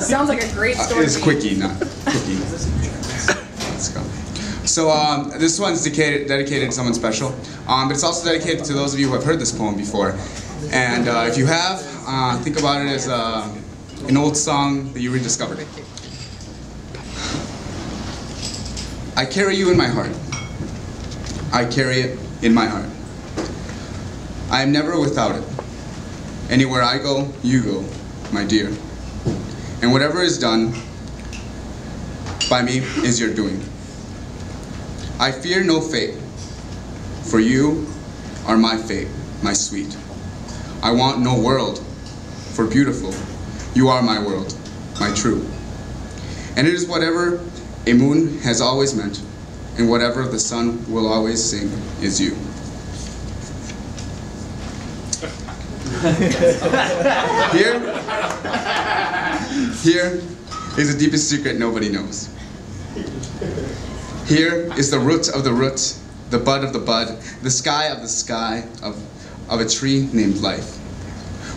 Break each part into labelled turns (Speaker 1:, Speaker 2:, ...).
Speaker 1: Sounds like a great
Speaker 2: Uh,
Speaker 1: story.
Speaker 2: it's quickie, not quickie. Let's go. So um, this one's dedicated, dedicated to someone special, um, but it's also dedicated to those of you who have heard this poem before. And uh, if you have, uh, think about it as uh, an old song that you rediscovered. I carry you in my heart. I carry it in my heart. I am never without it. Anywhere I go, you go, my dear. And whatever is done by me is your doing. I fear no fate, for you are my fate, my sweet. I want no world, for beautiful, you are my world, my true. And it is whatever a moon has always meant, and whatever the sun will always sing is you. Here, here is the deepest secret nobody knows. Here is the root of the root, the bud of the bud, the sky of the sky of, of a tree named life,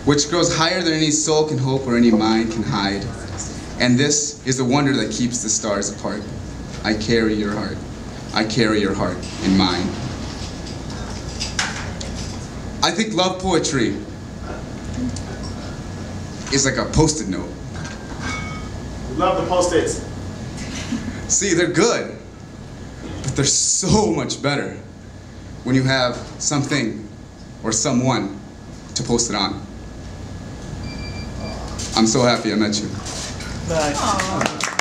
Speaker 2: which grows higher than any soul can hope or any mind can hide. And this is the wonder that keeps the stars apart. I carry your heart. I carry your heart in mine. I think love poetry is like a post-it note.
Speaker 3: Love the post-its.
Speaker 2: See, they're good, but they're so much better when you have something or someone to post it on. I'm so happy I met you.
Speaker 4: Nice.